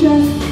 just